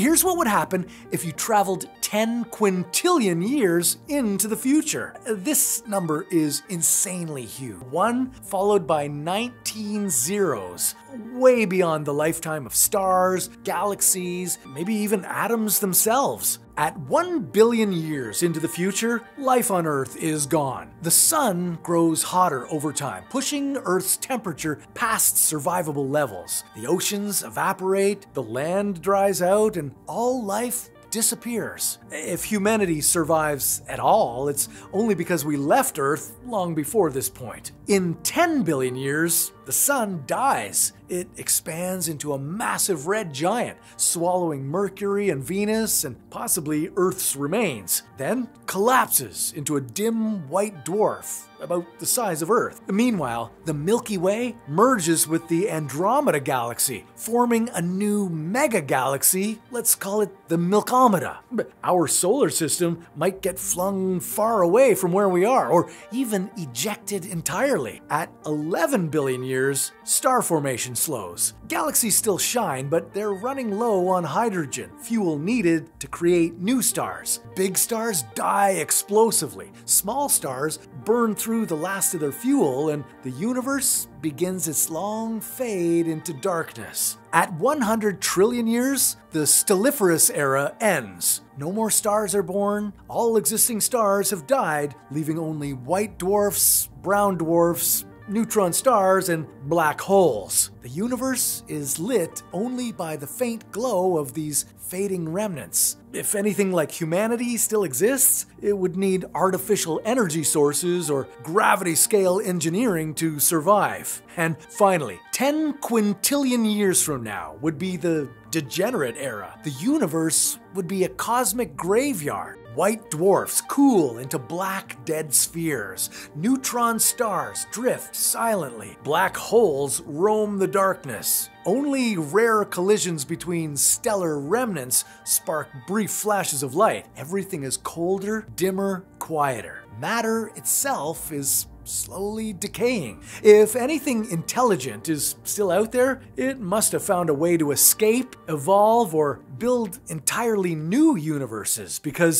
Here's what would happen if you traveled 10 quintillion years into the future. This number is insanely huge. One followed by 19 zeros, way beyond the lifetime of stars, galaxies, maybe even atoms themselves. At 1 billion years into the future, life on Earth is gone. The sun grows hotter over time, pushing Earth's temperature past survivable levels. The oceans evaporate, the land dries out, and all life disappears. If humanity survives at all, it's only because we left Earth long before this point. In 10 billion years, the sun dies. It expands into a massive red giant, swallowing Mercury and Venus and possibly Earth's remains, then collapses into a dim white dwarf about the size of Earth. Meanwhile, the Milky Way merges with the Andromeda Galaxy, forming a new mega galaxy. Let's call it the Milkomeda. Our solar system might get flung far away from where we are, or even ejected entirely. At 11 billion years, star formation slows. Galaxies still shine, but they're running low on hydrogen, fuel needed to create new stars. Big stars die explosively. Small stars burn through the last of their fuel, and the universe begins its long fade into darkness. At 100 trillion years, the stelliferous era ends. No more stars are born, all existing stars have died, leaving only white dwarfs, brown dwarfs, neutron stars, and black holes. The universe is lit only by the faint glow of these fading remnants. If anything like humanity still exists, it would need artificial energy sources or gravity scale engineering to survive. And finally, 10 quintillion years from now would be the degenerate era. The universe would be a cosmic graveyard. White dwarfs cool into black dead spheres. Neutron stars drift silently. Black holes roam the darkness. Only rare collisions between stellar remnants spark brief flashes of light. Everything is colder, dimmer, quieter. Matter itself is slowly decaying. If anything intelligent is still out there, it must have found a way to escape, evolve, or build entirely new universes because